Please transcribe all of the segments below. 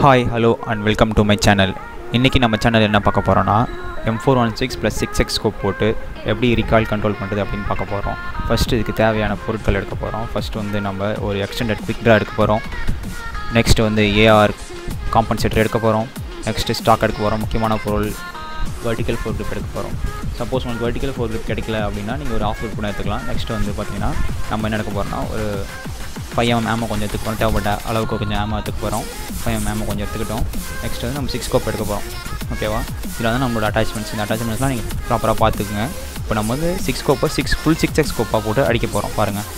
Hi hello and welcome to my channel இன்றைக்கி நம்ம channel என்ன பார்க்க போகிறோன்னா M four one six plus six X scope போட்டு எப்படி ரிகால் கண்ட்ரோல் பண்ணுறது அப்படின்னு பார்க்க போகிறோம் ஃபஸ்ட்டு இதுக்கு தேவையான பொருட்கள் எடுக்க போகிறோம் ஃபஸ்ட்டு வந்து நம்ம ஒரு எக்ஸ்டெண்டட் பிக்ரா எடுக்க போகிறோம் நெக்ஸ்ட் வந்து ஏஆர் காம்பன்சேட்டர் எடுக்க போகிறோம் நெக்ஸ்ட்டு ஸ்டாக் எடுக்க போகிறோம் முக்கியமான பொருள் வெர்டிக்கல் ஃபோர் grip எடுக்க போகிறோம் சப்போஸ் உங்களுக்கு வெர்டிக்கல் ஃபோர் grip கிடைக்கல அப்படின்னா நீங்கள் ஒரு ஆஃப் கூட எடுத்துக்கலாம். நெக்ஸ்ட் வந்து பார்த்தீங்கன்னா நம்ம என்ன எடுக்க போகிறோம்னா ஒரு ஃபைவ் எம் ஆமோ கொஞ்சம் எடுத்துக்க போகிறோம் தேவைப்பட்ட அளவுக்கு கொஞ்சம் ஆமோ எடுத்துக்க போகிறோம் ஃபைவ் எம் ஆமோ கொஞ்சம் எடுத்துக்கிட்டோம். நெக்ஸ்ட் வந்து நம்ம சிக்ஸ் கோப் எடுக்க போகிறோம் ஓகேவா இதில் வந்து நம்மளோட அட்டாச்மெண்ட்ஸ் இந்த அட்டாச்மெண்ட்ஸ்லாம் நீங்கள் ப்ராப்பராக பார்த்துக்குங்க. இப்போ நம்ம வந்து சிக்ஸ் கோப்பை சிக்ஸ் ஃபுல் சிக்ஸ் எக்ஸ் கோப்பாக போட்டு அடிக்க போகிறோம் பாருங்கள்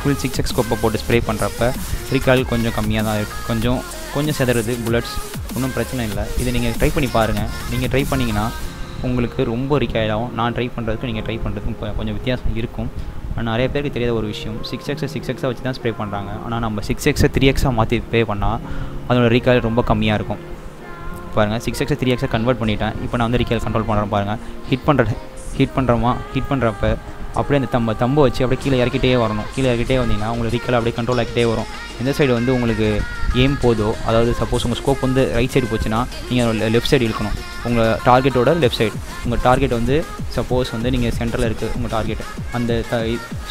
ஃபுல் சிக்ஸ் எக்ஸ் கோப்பை போட்டு ஸ்ப்ரே பண்ணுறப்ப ரீகால் கொஞ்சம் கம்மியாக தான் இருக்குது கொஞ்சம் கொஞ்சம் செதறது புல்லட்ஸ் ஒன்றும் பிரச்சனை இல்லை. இதை நீங்கள் ட்ரை பண்ணி பாருங்கள் நீங்கள் ட்ரை பண்ணிங்கன்னா உங்களுக்கு ரொம்ப ரீகால் ஆகும். நான் ட்ரை பண்ணுறதுக்கும் நீங்கள் ட்ரை பண்ணுறதுக்கும் கொஞ்சம் வித்தியாசம் இருக்கும். நிறைய பேருக்கு தெரியாத ஒரு விஷயம். சிக்ஸ் எக்ஸை சிக்ஸ் எக்ஸாக வச்சு தான் ஸ்ப்ரே பண்ணுறாங்க ஆனால் நம்ம சிக்ஸ் எக்ஸை த்ரீ எக்ஸாக மாற்றி ஸ்ப்ரே பண்ணால் அதோட ரீகால் ரொம்ப கம்மியாக இருக்கும். பாருங்கள் சிக்ஸ் எக்ஸை த்ரீ எக்ஸை கன்வெர்ட் பண்ணிட்டேன். இப்போ நான் வந்து ரீகால் கண்ட்ரோல் பண்ணுறேன் பாருங்கள் ஹிட் பண்ணுற ஹிட் பண்ணுறோமா ஹிட் பண்ணுறப்ப அப்படியே அந்த தம்ப தம்பை வச்சு அப்படியே கீழே இறக்கிட்டே வரணும். கீழே இறக்கிட்டே வந்தீங்கன்னா உங்களுக்கு ரீகால் அப்படியே கண்ட்ரோல் ஆகிட்டே வரும். எந்த சைடு வந்து உங்களுக்கு ஏம் போதோ அதாவது சப்போஸ் உங்கள் ஸ்கோப் வந்து ரைட் சைடு போச்சுன்னா நீங்கள் லெஃப்ட் சைடு இழுக்கணும். உங்கள் டார்கெட்டோட லெஃப்ட் சைடு உங்கள் டார்கெட் வந்து சப்போஸ் வந்து நீங்கள் சென்டரில் இருக்குது உங்கள் டார்கெட் அந்த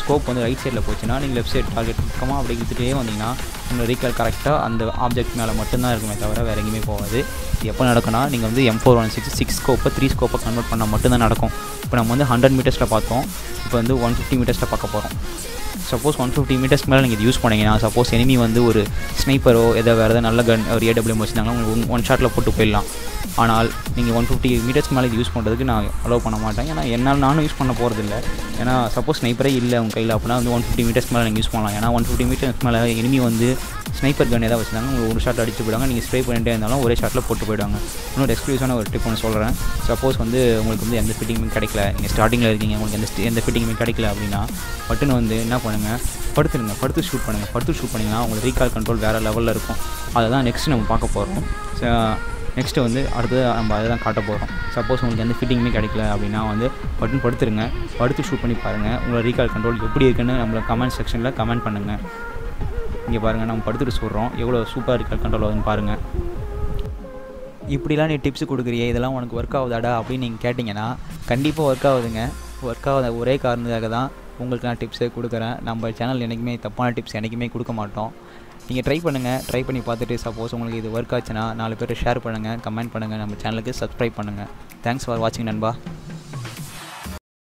ஸ்கோப் வந்து ரைட் சைடில் போச்சுன்னா நீங்கள் லெஃப்ட் சைடு டார்கெட் பக்கமாக அப்படி இழுத்துட்டே வந்தீங்கன்னா உங்கள் ரீகால் கரெக்டாக அந்த ஆப்ஜெக்ட் மேலே மட்டும்தான் இருக்குமே தவிர வேறு எங்கேயுமே போகாது. இது எப்போ நடக்கும்னா நீங்கள் வந்து M four one six six ஸ்கோப்பை three ஸ்கோப்பை கன்வெர்ட் பண்ணால் மட்டும்தான் நடக்கும். இப்போ நம்ம வந்து ஹண்ட்ரட் மீட்டர்ஸில் பார்த்தோம். இப்போ வந்து ஒன் ஃபிஃப்டி மீட்டர்ஸில் பார்க்க போகிறோம் சப்போஸ் ஒன் ஃபிஃப்டி மீட்டர்ஸ்க்கு மேலே நீங்கள் இது யூஸ் பண்ணீங்கன்னா சப்போஸ் எனிமி வந்து ஒரு ஸ்னைப்பரோ எதோ வேறு ஏதாவது நல்ல கன் ஒரு ஏடபிள்யூ வச்சுருந்தாங்கன்னா உங்களுக்கு ஒன் ஷாட்டில் போட்டு போயிடலாம். ஆனால் நீங்கள் ஒன் ஃபிஃப்டி மீட்டர்ஸ்க்கு மேலே இது யூஸ் பண்ணுறதுக்கு நான் அலோவ் பண்ண மாட்டேன். ஏன்னா என்னால் நானும் யூஸ் பண்ண போகிறதில்ல ஏன்னா சப்போஸ் ஸ்னைப்பரே இல்லை உங்கள் கையில் அப்படின்னா வந்து ஒன் ஃபிஃப்டி மீட்டர்ஸ்க்கு மேலே நீங்கள் யூஸ் பண்ணலாம். ஏன்னா ஒன் ஃபிஃப்டி மீட்டர்ஸ்க்கு மேலே எனிமி வந்து ஸ்னைப்பர் கன் ஏதாவது வச்சுருந்தாங்க உங்களுக்கு ஒரு ஷாட் அடிச்சு போயிடுவாங்க. நீங்கள் ஸ்ப்ரே பண்ணிட்டே இருந்தாலும் ஒரே ஷாட்டில் போட்டு போயிடுவாங்க. இன்னொரு எக்ஸ்க்ளூசிவான ஒரு டிப் ஒன்று சொல்கிறேன் சப்போஸ் வந்து உங்களுக்கு வந்து எந்த ஃபிட்டிங்குமே கிடைக்கல. நீங்கள் ஸ்டார்டிங்கில் இருக்கீங்க உங்களுக்கு எந்த எந்த ஃபிட்டிங்குமே கிடைக்கல அப்படின்னா பட்டுன்னு வந்து என்ன பண்ணுங்கள் படுத்துருங்க. படுத்து ஷூட் பண்ணுங்கள் படுத்து ஷூட் பண்ணிங்கன்னா உங்களுக்கு ரீகால் கண்ட்ரோல் வேறு லெவலில் இருக்கும். அதை தான் நெக்ஸ்ட் நம்ம பார்க்க போகிறோம் நெக்ஸ்ட்டு வந்து அடுத்தது நம்ம அதை தான் காட்ட போகிறோம் சப்போஸ் உங்களுக்கு எந்த ஃபிட்டிங்குமே கிடைக்கல அப்படின்னா வந்து பட்டன் படுத்துருங்க. படுத்து ஷூட் பண்ணி பாருங்கள் உங்களை ரீகால் கண்ட்ரோல் எப்படி இருக்குன்னு நம்மளை கமெண்ட் செக்ஷனில் கமெண்ட் பண்ணுங்கள் இங்கே பாருங்கள் நம்ம படுத்துட்டு சொல்கிறோம் எவ்வளோ சூப்பர் இருக்குது கண்ட்ரோல் ஆகுதுன்னு பாருங்கள் இப்படிலாம் நீ டிப்ஸ் கொடுக்குறியே இதெல்லாம் உனக்கு ஒர்க் ஆகுதாடா அப்படின்னு நீங்கள் கேட்டிங்கன்னா கண்டிப்பாக ஒர்க் ஆகுதுங்க. ஒர்க் ஆகாத ஒரே காரணத்துக்காக தான் உங்களுக்கு நான் டிப்ஸே கொடுக்குறேன். நம்ம சேனல் என்றைக்குமே தப்பான டிப்ஸ் என்றைக்குமே கொடுக்க மாட்டோம். நீங்கள் ட்ரை பண்ணுங்கள் ட்ரை பண்ணி பார்த்துட்டு சப்போஸ் உங்களுக்கு இது ஒர்க் ஆச்சுன்னா நாலு பேர் ஷேர் பண்ணுங்கள் கமெண்ட் பண்ணுங்கள் நம்ம சேனலுக்கு சப்ஸ்கிரைப் பண்ணுங்கள் தேங்க்ஸ் ஃபார் வாட்சிங் நண்பா.